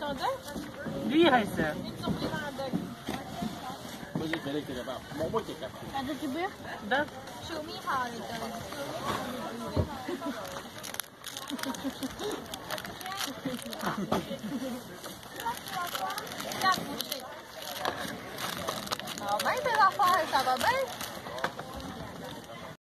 Başladı. Wie heißt er? Bu ne gerek yok bak. Momo kek Da. Şu mi. Tá bem pela farsa, tá bem?